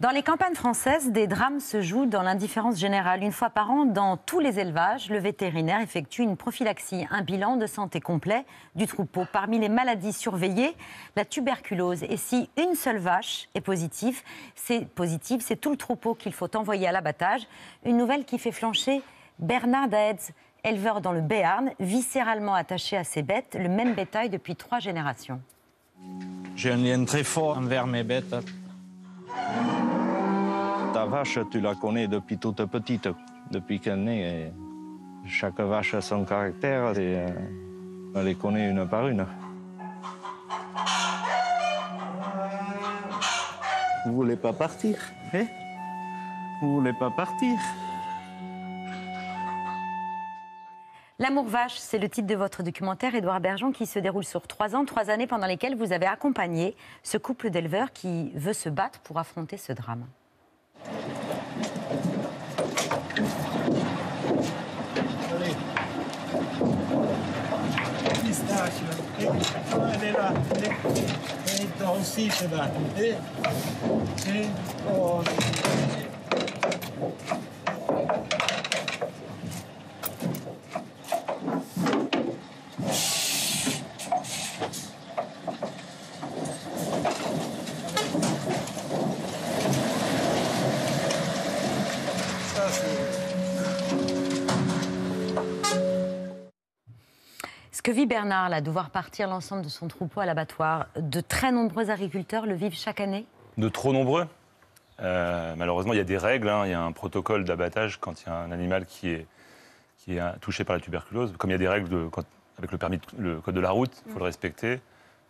Dans les campagnes françaises, des drames se jouent dans l'indifférence générale. Une fois par an, dans tous les élevages, le vétérinaire effectue une prophylaxie, un bilan de santé complet du troupeau. Parmi les maladies surveillées, la tuberculose. Et si une seule vache est positive, c'est positive, c'est tout le troupeau qu'il faut envoyer à l'abattage. Une nouvelle qui fait flancher Bernard Daetz, éleveur dans le Béarn, viscéralement attaché à ses bêtes, le même bétail depuis trois générations. J'ai un lien très fort envers mes bêtes. Ta vache, tu la connais depuis toute petite, depuis qu'elle naît. Et chaque vache a son caractère et euh, on les connaît une par une. Vous voulez pas partir hein? Vous voulez pas partir? L'amour vache, c'est le titre de votre documentaire, Édouard Bergeon, qui se déroule sur trois ans, trois années pendant lesquelles vous avez accompagné ce couple d'éleveurs qui veut se battre pour affronter ce drame. Pistache. Et, elle est là. Et, et toi aussi, c'est là. Et, et, oh. Ça, c'est... que vit Bernard, là, de voir partir l'ensemble de son troupeau à l'abattoir, de très nombreux agriculteurs le vivent chaque année De trop nombreux. Euh, malheureusement, il y a des règles, hein. il y a un protocole d'abattage quand il y a un animal qui est, qui est euh, touché par la tuberculose. Comme il y a des règles de- quand- avec le permis, de- le code de la route, il faut le respecter.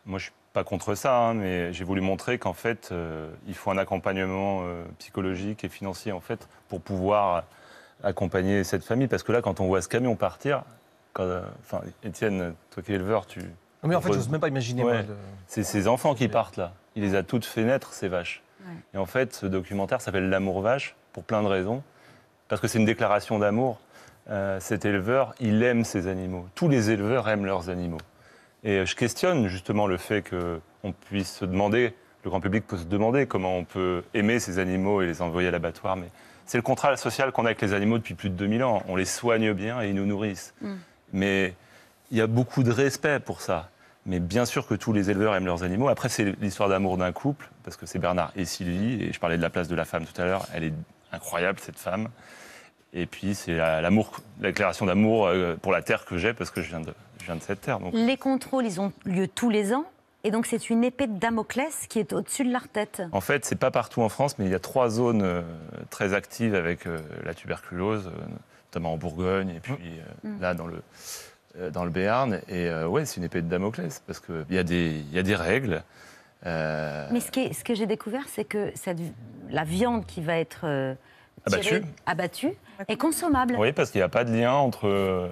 Moi, je suis pas contre ça, hein, mais j'ai voulu montrer qu'en fait, euh, il faut un accompagnement euh, psychologique et financier en fait pour pouvoir accompagner cette famille. Parce que là, quand on voit ce camion partir, quand, euh, enfin, Étienne, toi qui es éleveur, tu Non, mais en fait, j'ose même pas imaginer. moi, Ouais. de- c'est ses enfants qui partent là. Il les a toutes fait naître, ces vaches. Et en fait, ce documentaire s'appelle L'amour vache, pour plein de raisons. Parce que c'est une déclaration d'amour. Euh, cet éleveur, il aime ses animaux. Tous les éleveurs aiment leurs animaux. Et je questionne justement le fait qu'on puisse se demander, le grand public peut se demander comment on peut aimer ces animaux et les envoyer à l'abattoir. Mais c'est le contrat social qu'on a avec les animaux depuis plus de 2000 ans. On les soigne bien et ils nous nourrissent. Mais il y a beaucoup de respect pour ça. Mais bien sûr que tous les éleveurs aiment leurs animaux. Après, c'est l'histoire d'amour d'un couple, parce que c'est Bernard et Sylvie. Et je parlais de la place de la femme tout à l'heure. Elle est incroyable, cette femme. Et puis, c'est la- l'amour, la déclaration d'amour euh, pour la terre que j'ai, parce que je viens de, je viens de cette terre. Donc, Les contrôles, ils ont lieu tous les ans. Et donc, c'est une épée de Damoclès qui est au-dessus de leur tête. En fait, c'est pas partout en France, mais il y a trois zones euh, très actives avec euh, la tuberculose, notamment en Bourgogne et puis euh, là dans le euh, dans le Béarn. Et euh, ouais, c'est une épée de Damoclès parce qu'il y a des il y a des règles. Euh, Mais ce, qui est- ce que j'ai découvert, c'est que cette, la viande qui va être euh, Abattue. abattue est consommable. Oui, parce qu'il n'y a pas de lien entre. euh,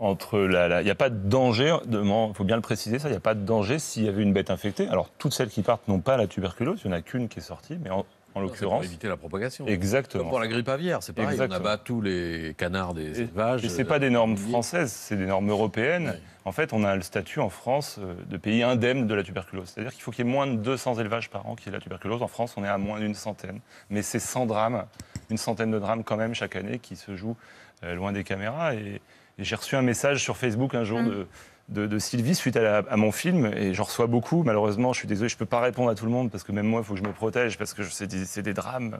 entre la, la- il n'y a pas de danger, il faut bien le préciser, ça, il n'y a pas de danger s'il y avait une bête infectée. Alors, toutes celles qui partent n'ont pas la tuberculose, il n'y en a qu'une qui est sortie, mais en, en C'est pour l'occurrence. éviter la propagation. Exactement. Comme pour la grippe aviaire, c'est pareil. Exactement. On abat tous les canards des Et, élevages. et c'est pas des normes euh, françaises, c'est des normes européennes. Oui. En fait, on a le statut en France euh, de pays indemne de la tuberculose. C'est-à-dire qu'il faut qu'il y ait moins de 200 élevages par an qui aient la tuberculose. En France, on est à moins d'une centaine. Mais c'est 100 drames, une centaine de drames quand même chaque année qui se jouent euh, loin des caméras. Et, et j'ai reçu un message sur Facebook un jour de, de- de Sylvie suite à, la- à mon film. Et j'en reçois beaucoup. Malheureusement, je suis désolé, je ne peux pas répondre à tout le monde parce que même moi, il faut que je me protège parce que c'est des, des drames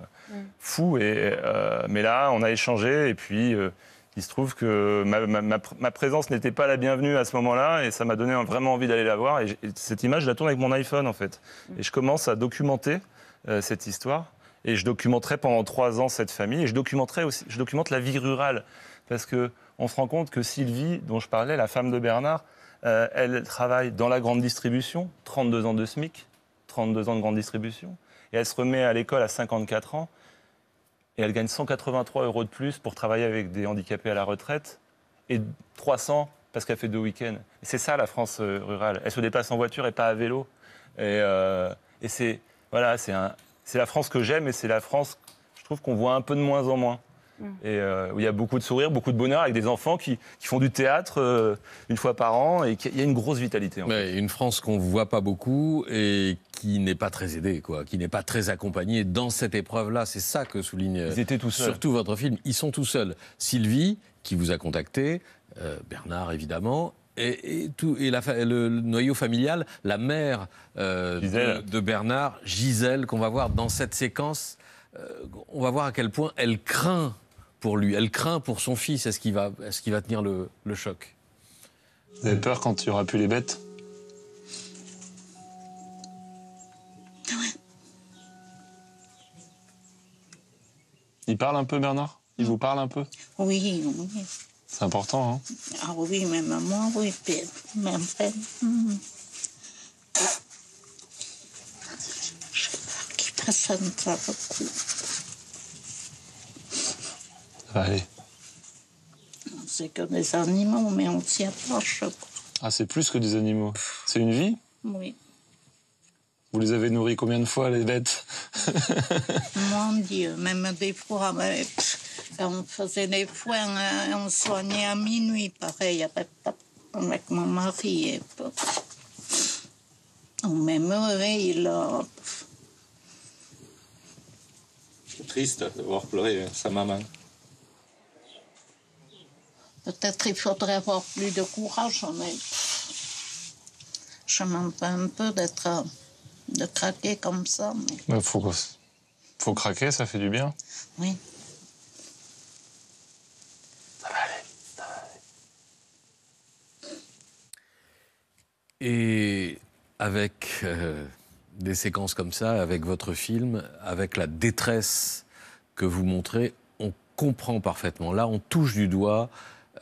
fous. Et, euh, mais là, on a échangé et puis. euh, il se trouve que ma, ma- ma pr- ma présence n'était pas la bienvenue à ce moment-là et ça m'a donné vraiment envie d'aller la voir. Et, cette image, je la tourne avec mon iPhone en fait. Et je commence à documenter euh, cette histoire. Et je documenterai pendant trois ans cette famille. Et je documenterai aussi, je documente la vie rurale. Parce que on se rend compte que Sylvie, dont je parlais, la femme de Bernard, euh, elle travaille dans la grande distribution, 32 ans de SMIC, 32 ans de grande distribution. Et elle se remet à l'école à 54 ans et elle gagne 183 euros de plus pour travailler avec des handicapés à la retraite et 300 parce qu'elle fait deux week-ends. C'est ça la France euh, rurale. Elle se déplace en voiture et pas à vélo. Et, euh, et c'est voilà, c'est la France que j'aime et c'est la France, je trouve qu'on voit un peu de moins en moins. Et euh, où il y a beaucoup de sourires, beaucoup de bonheur, avec des enfants qui, qui font du théâtre euh, une fois par an, et qu'il y a une grosse vitalité. En fait. Ouais, une France qu'on ne voit pas beaucoup et qui n'est pas très aidée, quoi, qui n'est pas très accompagnée dans cette épreuve-là. C'est ça que souligne Ils étaient tout seuls. surtout votre film. Ils sont tout seuls. Sylvie, qui vous a contacté, euh, Bernard évidemment, et, et tout, et la fa- le, le noyau familial, la mère euh, Gisèle. de, de Bernard, Gisèle, qu'on va voir dans cette séquence. euh, on va voir à quel point elle craint pour lui, elle craint pour son fils. Est-ce qu'il va, est-ce qu'il va tenir le, le choc? Vous avez peur quand il n'y aura plus les bêtes? Il parle un peu, Bernard? Il vous parle un peu? Oui, oui. C'est important, hein? Ah oui, même moi, oui, même peine. Hmm. J'ai peur qu'il passe un ça beaucoup. Aller. C'est que des animaux, mais on s'y approche. Ah, c'est plus que des animaux. C'est une vie? Oui. Vous les avez nourris combien de fois, les bêtes? Mon Dieu, même des fois, quand on faisait des foins, hein, on soignait à minuit, pareil, avec, avec mon mari. Et, on m'aimerait, là. C'est triste de voir pleurer sa maman. Peut-être il faudrait avoir plus de courage, mais je m'en fais un peu d'être de craquer comme ça. Mais Il faut, faut craquer, ça fait du bien. oui, Et avec euh, des séquences comme ça, avec votre film, avec la détresse que vous montrez, on comprend parfaitement. Là, on touche du doigt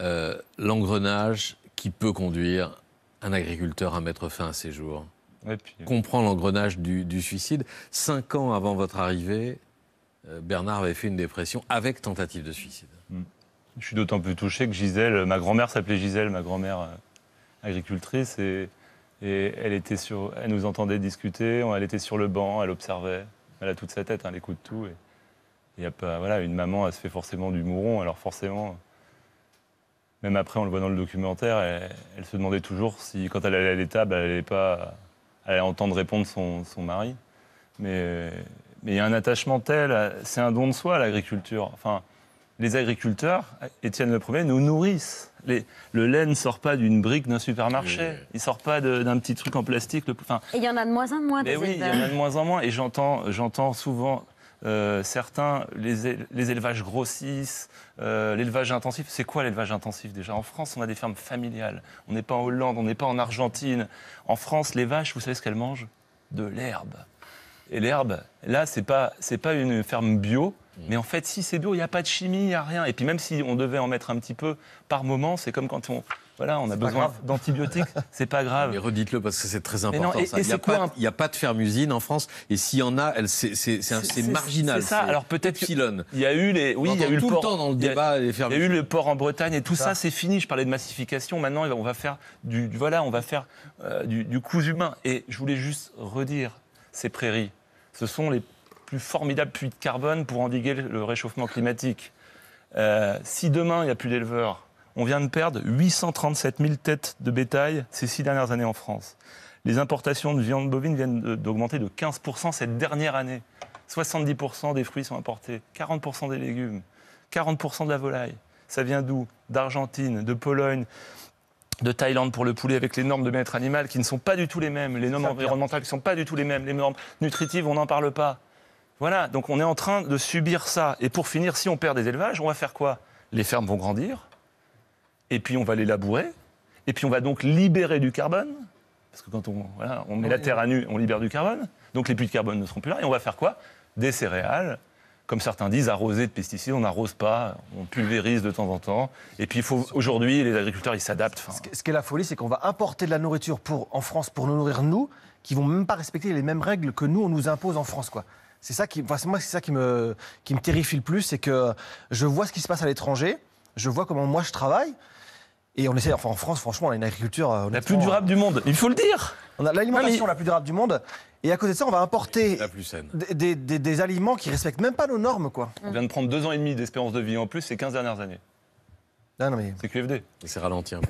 euh, l'engrenage qui peut conduire un agriculteur à mettre fin à ses jours. Ouais, puis- Comprend l'engrenage du, du suicide. Cinq ans avant votre arrivée, euh, Bernard avait fait une dépression avec tentative de suicide. Je suis d'autant plus touché que Gisèle, ma grand-mère s'appelait Gisèle, ma grand-mère euh, agricultrice, et, et elle, était sur, elle nous entendait discuter, elle était sur le banc, elle observait, elle a toute sa tête, hein, elle écoute tout. Et y a pas, voilà, une maman, elle se fait forcément du mouron, alors forcément, même après, on le voit dans le documentaire, elle, elle se demandait toujours si, quand elle allait à l'étable, elle allait pas, elle allait entendre répondre son, son mari. Mais mais il y a un attachement tel, c'est un don de soi l'agriculture. Enfin, les agriculteurs, Étienne Le Premier, nous nourrissent. Les- le lait ne sort pas d'une brique d'un supermarché. Oui. Il sort pas d'un petit truc en plastique. Le- enfin, Et il y en a de moins en moins mais des oui, il y en a de moins en moins. Et j'entends, j'entends souvent euh, certains, les, les élevages grossissent, euh, l'élevage intensif. C'est quoi l'élevage intensif déjà? En France, on a des fermes familiales. On n'est pas en Hollande, on n'est pas en Argentine. En France, les vaches, vous savez ce qu'elles mangent? De l'herbe. Et l'herbe, là, c'est pas, c'est pas une ferme bio. Mais en fait, si c'est bio, il n'y a pas de chimie, il n'y a rien. Et puis même si on devait en mettre un petit peu par moment, c'est comme quand on, voilà, on a besoin d'antibiotiques, c'est pas grave. Mais redites-le parce que c'est très important. non, et- ça. et il n'y a, c'est quoi pas- un- il y a pas de ferme-usine en France. Et s'il y en a, elle- c'est marginal. c'est ça. Alors peut-être. Il y a eu les, oui, On il y a eu le tout port. le temps dans le il y a- débat les Il y a eu le port en Bretagne et tout ça, c'est fini. Je parlais de massification. Maintenant, on va faire du, voilà, on va faire euh, du, du cousu humain. Et je voulais juste redire, ces prairies, ce sont les plus formidables puits de carbone pour endiguer le réchauffement climatique. Euh, si demain il n'y a plus d'éleveurs, on vient de perdre 837 000 têtes de bétail ces six dernières années en France. Les importations de viande bovine viennent d'augmenter de 15% cette dernière année. 70% des fruits sont importés, 40% des légumes, 40% de la volaille. Ça vient d'où? D'Argentine, de Pologne, de Thaïlande pour le poulet avec les normes de bien-être animal qui ne sont pas du tout les mêmes, les normes environnementales qui ne sont pas du tout les mêmes, les normes nutritives, on n'en parle pas. Voilà, donc on est en train de subir ça. Et pour finir, si on perd des élevages, on va faire quoi? Les fermes vont grandir, et puis on va les labourer, et puis on va donc libérer du carbone, parce que quand on, voilà, on met la terre à nu, on libère du carbone, donc les puits de carbone ne seront plus là, et on va faire quoi? Des céréales, comme certains disent, arrosées de pesticides, on n'arrose pas, on pulvérise de temps en temps, et puis il faut aujourd'hui, les agriculteurs, ils s'adaptent. enfin, Ce qui- est la folie, c'est qu'on va importer de la nourriture pour, en France pour nous nourrir nous, qui vont même pas respecter les mêmes règles que nous, on nous impose en France. quoi. C'est ça qui, enfin, moi, c'est ça qui me, qui me terrifie le plus, c'est que je vois ce qui se passe à l'étranger, je vois comment moi je travaille, Et on essaie, enfin en France, franchement, on a une agriculture. euh, La plus durable du monde, il faut le dire. On a l'alimentation mais- la plus durable du monde. Et à côté de ça, on va importer La plus saine. des, des- des- des aliments qui respectent même pas nos normes, quoi. On vient de prendre deux ans et demi d'espérance de vie en plus ces 15 dernières années. Ah non, mais C'est QFD. C'est ralenti un peu.